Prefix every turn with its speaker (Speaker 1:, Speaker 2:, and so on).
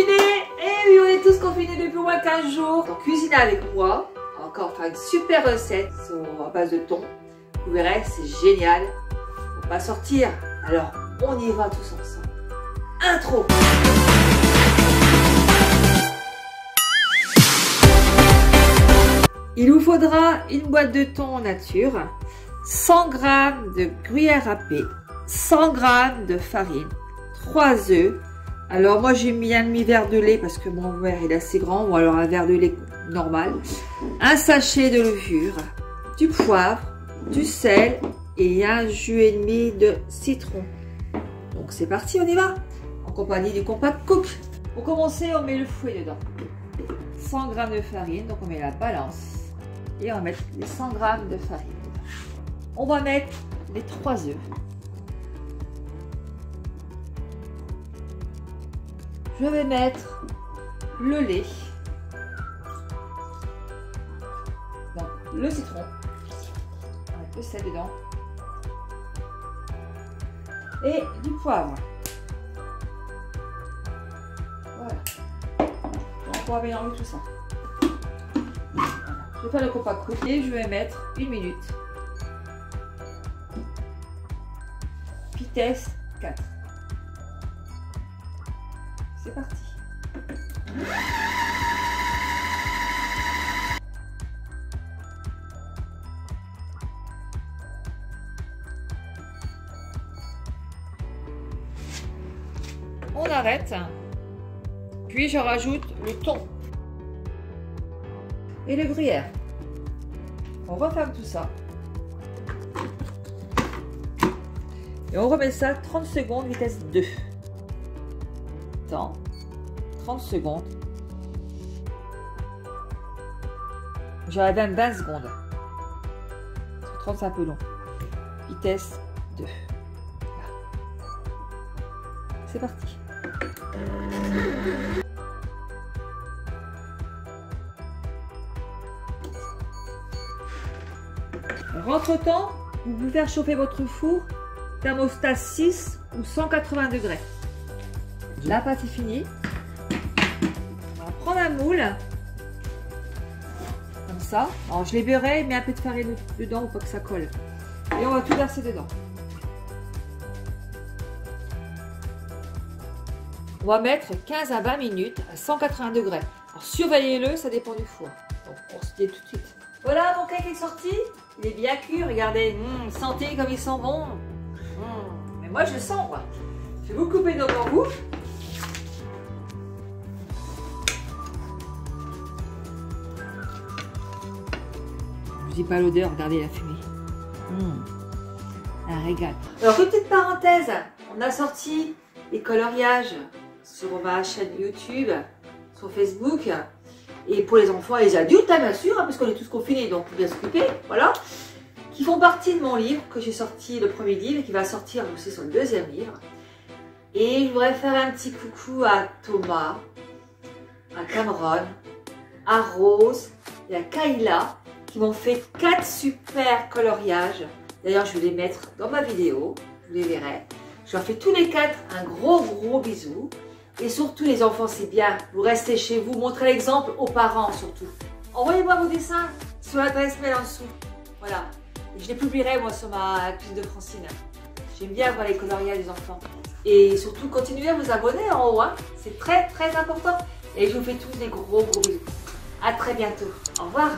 Speaker 1: confinés Eh oui, on est tous confinés depuis au moins 15 jours. Donc cuisinez avec moi. Encore faire une super recette à base de thon. Vous verrez, c'est génial. On va sortir. Alors, on y va tous ensemble. Intro Il vous faudra une boîte de thon nature, 100 g de gruyère râpée, 100 g de farine, 3 œufs. Alors moi j'ai mis un demi-verre de lait parce que mon verre est assez grand ou alors un verre de lait normal. Un sachet de levure, du poivre, du sel et un jus et demi de citron. Donc c'est parti, on y va En compagnie du compact cook. Pour commencer, on met le fouet dedans. 100 g de farine, donc on met la balance. Et on va mettre les 100 g de farine. On va mettre les 3 œufs. Je vais mettre le lait. le citron. Un peu sel dedans. Et du poivre. Voilà. On va mélanger tout ça. Je vais faire le compact et je vais mettre une minute. Vitesse 4. C'est parti. On arrête. Puis je rajoute le thon et le gruyère. On referme tout ça. Et on remet ça 30 secondes, vitesse 2. Temps. 30 secondes. J'aurais même 20 secondes. 30 c'est un peu long. Vitesse 2. C'est parti. Entre-temps, vous pouvez faire chauffer votre four thermostat 6 ou 180 degrés. La pâte est finie. On va prendre un moule. Comme ça. Alors je les beurré, mais un peu de farine dedans pour que ça colle. Et on va tout verser dedans. On va mettre 15 à 20 minutes à 180 degrés. Alors surveillez-le, ça dépend du four. Donc on se dit tout de suite. Voilà, mon cake est sorti. Il est bien cuit, regardez. Mmh, sentez comme il sent bon. Mmh. Mais moi, je le sens, moi. Je vais vous couper devant vous. Je dis pas l'odeur, regardez la fumée. Mmh. Un régal. Alors, petite parenthèse, on a sorti les coloriages sur ma chaîne YouTube, sur Facebook. Et pour les enfants et les adultes, hein, bien sûr, hein, parce qu'on est tous confinés, donc bien s'occuper, voilà. Qui font partie de mon livre, que j'ai sorti le premier livre et qui va sortir aussi sur le deuxième livre. Et je voudrais faire un petit coucou à Thomas, à Cameron, à Rose et à Kayla qui m'ont fait quatre super coloriages. D'ailleurs, je vais les mettre dans ma vidéo, vous les verrez. Je leur fais tous les quatre un gros gros bisou. Et surtout les enfants, c'est bien, vous restez chez vous, montrez l'exemple aux parents surtout. Envoyez-moi vos dessins sur l'adresse mail en dessous. Voilà. Et je les publierai moi sur ma cuisine de Francine. J'aime bien voir les coloriages des enfants. Et surtout, continuez à vous abonner en haut. Hein. C'est très très important. Et je vous fais tous des gros gros bisous. À très bientôt. Au revoir.